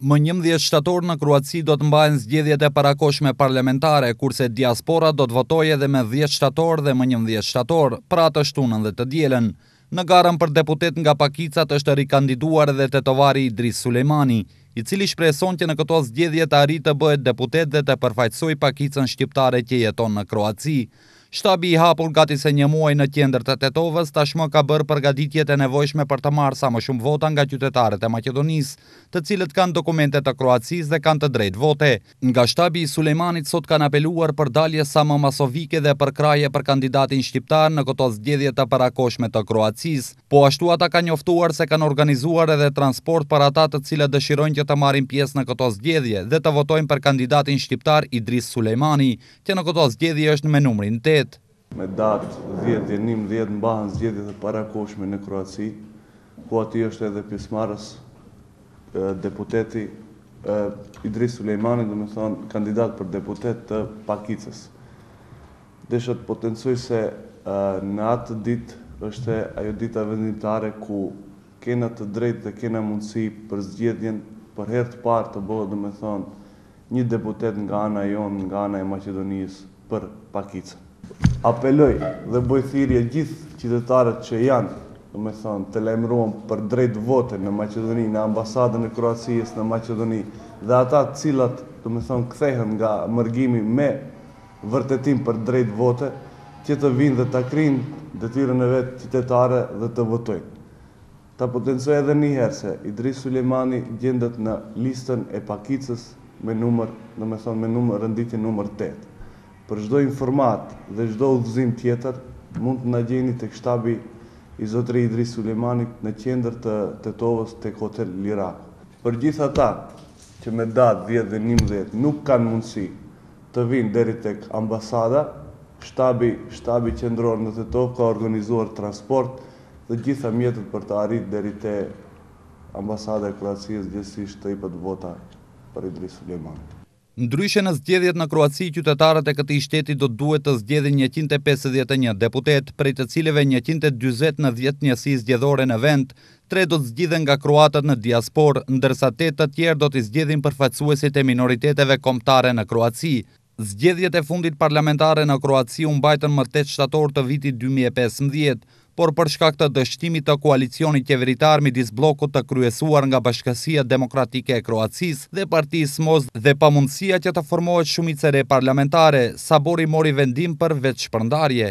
Më njëmbëdhjetë shtator në Kroaci do të mbahen zgjedhjet e parakohshme parlamentare, kurse diaspora do të votojë edhe me dhjetë shtator dhe më njëmbëdhjetë shtator, pra të shtunën dhe të dielën. Në garën për deputet nga pakicat është rikandiduar dhe tetovari Idris Sulejmani, i cili shpreson që në këto zgjedhje të arrijë të bëhet deputet dhe të përfaqësojë pakicën shqiptare që jeton në Kroaci. Shtabi i hapur gati se një muaj në qendër të Tetovës tashmë ka bërë përgatitjet e nevojshme për të marrë sa më shumë vota nga qytetarët e Maqedonisë, të cilët kanë dokumente të Kroacisë dhe kanë të drejtë vote. Nga shtabi i Sulejmanit sot kanë apeluar për dalje sa më masovike dhe përkrahje për kandidatin shqiptar në këto zgjedhje të parakohshme të Kroacisë. Po ashtu ata kanë njoftuar se kanë organizuar edhe transport për ata të cilët dëshirojnë që të marrin pjesë në këto zgjedhje dhe të votojnë për kandidatin shqiptar Idris Sulejmani, Që në këto zgjedhje është me numrin tetë. Me datë dhjetë e njëmbëdhjetë mbahen zgjedhjet e parakohshme në Kroaci, ku aty është edhe pjesëmarrës deputeti Idris Sulejmani, domethënë kandidat për deputet të pakicës. Desha të potencoj se në atë ditë është ajo dita vendimtare ku kena të drejtë dhe kena mundësi për zgjedhjen për herë të parë të bohet domethënë Një deputet nga ana jonë, nga ana e Maqedonisë për pakicën. Apeloj dhe bëj thirrje gjithë qytetarët që janë, domethënë, të lajmëruar për drejtë vote në Maqedoni, në Ambasadën e Kroacisë në Maqedoni dhe ata të cilat, domethënë, kthehen nga mërgimi me vërtetim për drejtë vote, që të vijnë dhe ta kryejnë detyrën e vet qytetare dhe të votojnë. Ta potencoj edhe njëherë se Idris Sulejmani gjendet në listën e pakicës me numër, domethënë me numër, renditje numër tetë. Për çdo informatë dhe çdo udhëzim tjetër, mund të na gjeni tek shtabi i zotëri Idris Sulejmanit në qendër të Tetovës tek Hotel Lirak. Për gjithë ata që me datë dhjetë dhe njëmbëdhjetë nuk kanë mundësi të vijnë deri tek ambasada, shtabi shtabi qendror në Tetovë ka organizuar transport Të gjitha mjetet për të arrit deri te Ambasada e Kroacisë gjithsesi të ipet vota për Idris Sulejmani. Ndryshe në zgjedhjet në Kroaci qytetarët e këtij shteti do të duhet të zgjedhin njëqind e pesëdhjetë e një deputetë, prej të cilëve njëqind e dyzet në dhjetë njësi zgjedhore në vend, tre do të zgjidhen nga kroatët në diasporë, ndërsa tetë të tjerë do t'i zgjedhin përfaqësuesit e minoriteteve kombëtare në Kroaci. Zgjedhjet e fundit parlamentare në Kroaci u mbajtën më tetë shtator të vitit dy mijë e pesëmbëdhjetë, por për shkak të dështimit të koalicionit qeveritar midis bllokut të kryesuar nga Bashkësia Demokratike e Kroacisë dhe partisë Most dhe pamundësia që të formohet shumicë e re parlamentare, Sabori mori vendim për vetëshpërndarje.